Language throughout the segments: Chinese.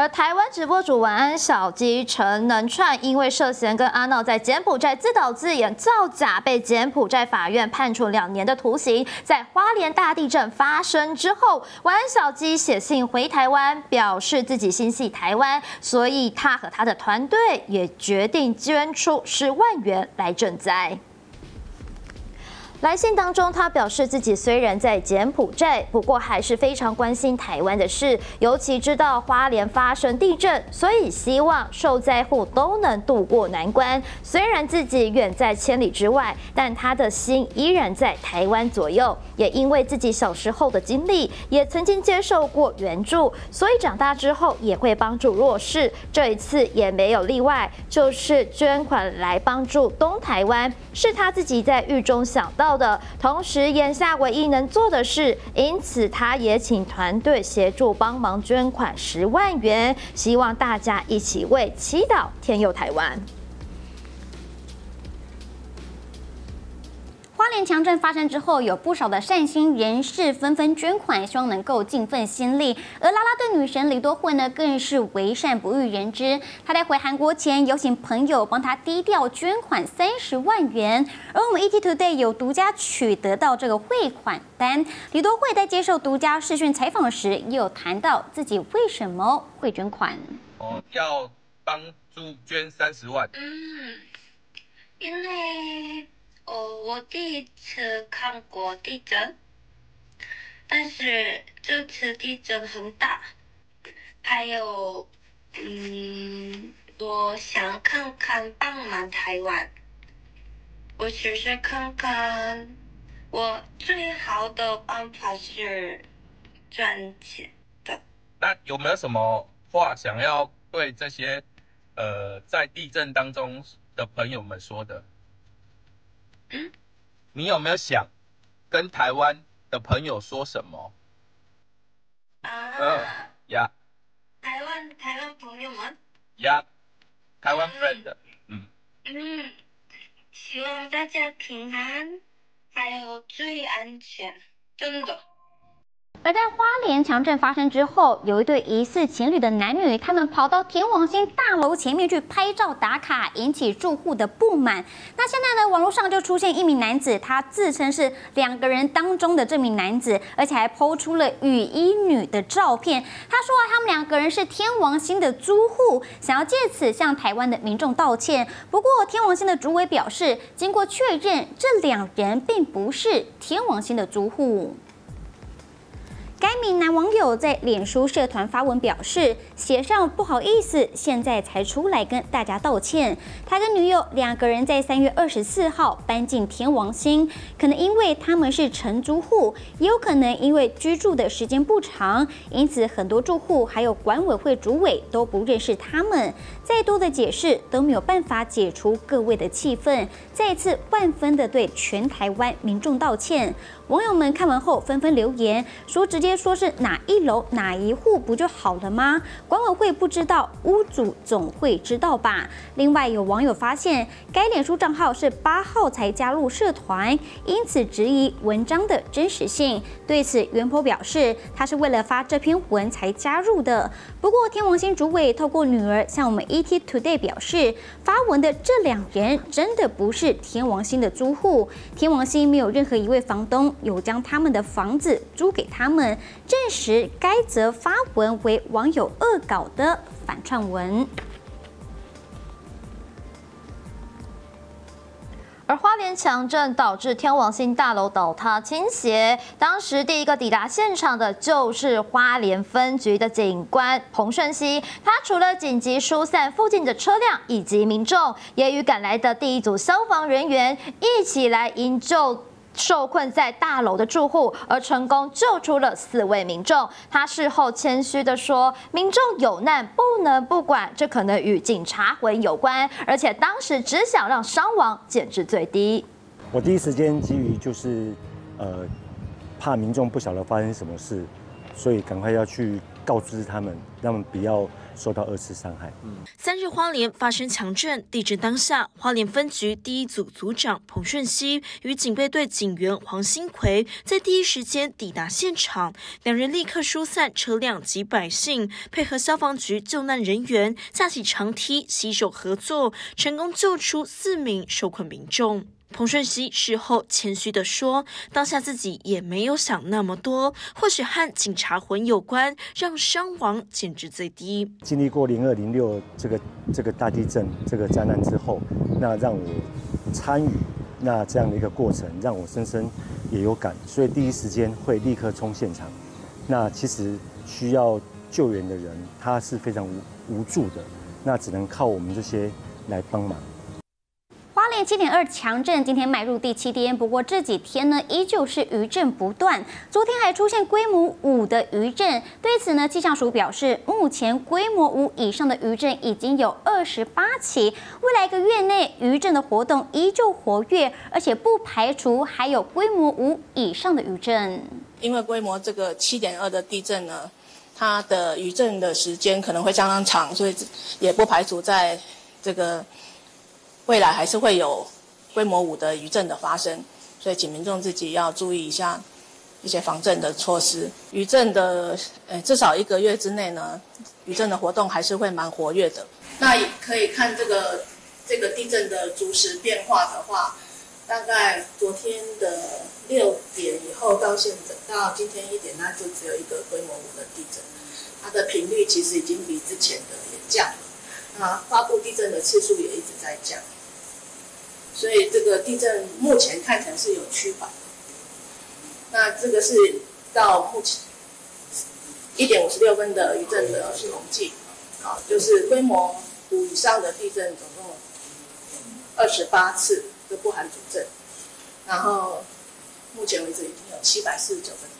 而台湾直播主晚安小鸡陈能串，因为涉嫌跟阿闹在柬埔寨自导自演造假，被柬埔寨法院判处两年的徒刑。在花莲大地震发生之后，晚安小鸡写信回台湾，表示自己心系台湾，所以他和他的团队也决定捐出十万元来赈灾。来信当中，他表示自己虽然在柬埔寨，不过还是非常关心台湾的事，尤其知道花莲发生地震，所以希望受灾户都能渡过难关。虽然自己远在千里之外，但他的心依然在台湾左右。也因为自己小时候的经历，也曾经接受过援助，所以长大之后也会帮助弱势。这一次也没有例外，就是捐款来帮助东台湾，是他自己在狱中想到。的同时，眼下唯一能做的事，因此他也请团队协助帮忙捐款十万元，希望大家一起为祈祷天佑台湾。花莲强震发生之后，有不少的善心人士纷纷捐款，希望能够尽份心力。而拉拉队女神李多惠呢，更是为善不欲人知。她在回韩国前，有请朋友帮她低调捐款三十万元。而我们 ET Today 有独家取得到这个汇款单。李多惠在接受独家视讯采访时，也有谈到自己为什么会捐款。哦，要帮助捐三十万。嗯，因为。哦，我第一次看过地震，但是这次地震很大。还有，嗯，我想看看帮忙台湾，我试试看看。我最好的办法是赚钱的。那有没有什么话想要对这些呃在地震当中的朋友们说的？你有没有想跟台湾的朋友说什么？啊，呀，台湾台湾朋友们，呀，台湾 friend，嗯，嗯，希望大家平安，还有注意安全，真的。而在花莲强震发生之后，有一对疑似情侣的男女，他们跑到天王星大楼前面去拍照打卡，引起住户的不满。那现在呢，网络上就出现一名男子，他自称是两个人当中的这名男子，而且还抛出了雨衣女的照片。他说啊，他们两个人是天王星的租户，想要借此向台湾的民众道歉。不过，天王星的主委表示，经过确认，这两人并不是天王星的租户。该名男网友在脸书社团发文表示，写上不好意思，现在才出来跟大家道歉。他跟女友两个人在三月二十四号搬进天王星，可能因为他们是承租户，也有可能因为居住的时间不长，因此很多住户还有管委会主委都不认识他们。再多的解释都没有办法解除各位的气愤，再次万分的对全台湾民众道歉。网友们看完后纷纷留言说：“直接说是哪一楼哪一户不就好了吗？管委会不知道，屋主总会知道吧？”另外有网友发现该脸书账号是八号才加入社团，因此质疑文章的真实性。对此，袁婆表示他是为了发这篇文才加入的。不过天王星主委透过女儿向我们 ET Today 表示，发文的这两人真的不是天王星的租户，天王星没有任何一位房东。有将他们的房子租给他们，证实该则发文为网友恶搞的反串文。而花莲强震导致天王星大楼倒塌倾斜，当时第一个抵达现场的就是花莲分局的警官彭顺熙。他除了紧急疏散附近的车辆以及民众，也与赶来的第一组消防人员一起来营救。受困在大楼的住户，而成功救出了四位民众。他事后谦虚的说：“民众有难不能不管，这可能与警察魂有关，而且当时只想让伤亡减至最低。”我第一时间基于就是，呃，怕民众不晓得发生什么事，所以赶快要去。告知他们，让他们不要受到二次伤害。三日花莲发生强震，地震当下，花莲分局第一组组长彭顺熙与警备队警员黄新奎在第一时间抵达现场，两人立刻疏散车辆及百姓，配合消防局救难人员架起长梯，携手合作，成功救出四名受困民众。彭顺熙事后谦虚地说：“当下自己也没有想那么多，或许和警察魂有关，让伤亡减至最低。经历过零二零六这个这个大地震这个灾难之后，那让我参与那这样的一个过程，让我深深也有感，所以第一时间会立刻冲现场。那其实需要救援的人，他是非常无无助的，那只能靠我们这些来帮忙。”七点二强震今天迈入第七天，不过这几天呢依旧是余震不断。昨天还出现规模五的余震，对此呢气象署表示，目前规模五以上的余震已经有二十八起，未来一个月内余震的活动依旧活跃，而且不排除还有规模五以上的余震。因为规模这个七点二的地震呢，它的余震的时间可能会相当长，所以也不排除在这个。未来还是会有规模五的余震的发生，所以请民众自己要注意一下一些防震的措施。余震的呃至少一个月之内呢，余震的活动还是会蛮活跃的。那也可以看这个这个地震的逐时变化的话，大概昨天的六点以后到现在到今天一点，那就只有一个规模五的地震，它的频率其实已经比之前的也降了，那发布地震的次数也一直在降。所以这个地震目前看起来是有趋缓，那这个是到目前一点五十六分的余震的统计，好，就是规模五以上的地震总共二十八次，都不含主震，然后目前为止已经有七百四十九分。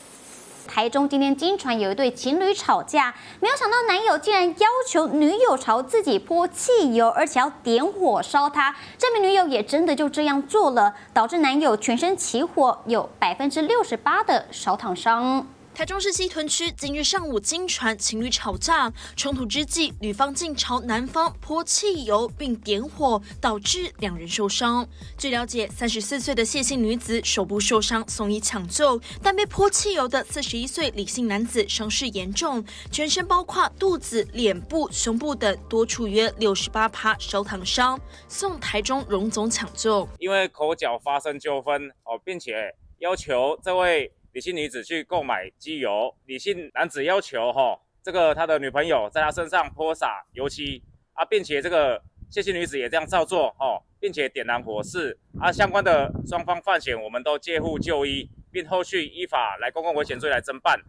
台中今天经传有一对情侣吵架，没有想到男友竟然要求女友朝自己泼汽油，而且要点火烧他。这名女友也真的就这样做了，导致男友全身起火，有百分之六十八的烧烫伤。台中市西屯区今日上午，经传情侣吵架，冲突之际，女方竟朝男方泼汽油并点火，导致两人受伤。据了解，三十四岁的谢姓女子手部受伤，送医抢救，但被泼汽油的四十一岁李姓男子伤势严重，全身包括肚子、脸部、胸部等多处约六十八趴烧烫伤，送台中荣总抢救。因为口角发生纠纷哦，并且要求这位。李姓女子去购买机油，李姓男子要求哈，这个他的女朋友在他身上泼洒油漆啊，并且这个谢姓女子也这样照做哦，并且点燃火势啊，相关的双方犯险，我们都介护就医，并后续依法来公共危险罪来侦办。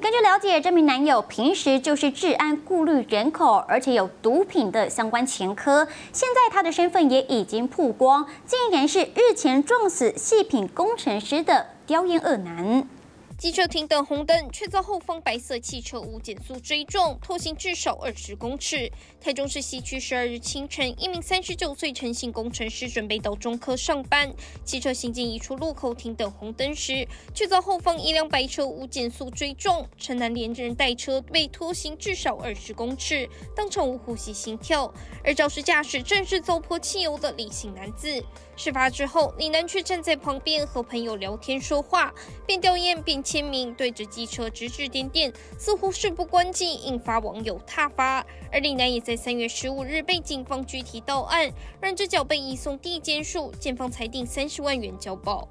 根据了解，这名男友平时就是治安顾虑人口，而且有毒品的相关前科，现在他的身份也已经曝光，竟然是日前撞死细品工程师的。刁烟恶男。机车停等红灯，却遭后方白色汽车无减速追撞，拖行至少二十公尺。台中市西区十二日清晨，一名三十九岁陈姓工程师准备到中科上班，汽车行进一处路口停等红灯时，却遭后方一辆白车无减速追撞，陈男连人带车被拖行至少二十公尺，当场无呼吸心跳。而肇事驾驶正是糟泼汽油的李姓男子。事发之后，李男却站在旁边和朋友聊天说话，边吊唁边。签名对着机车指指点点，似乎事不关己，引发网友挞伐。而李男也在三月十五日被警方拘提到案，软只脚被移送地检署，检方裁定三十万元交保。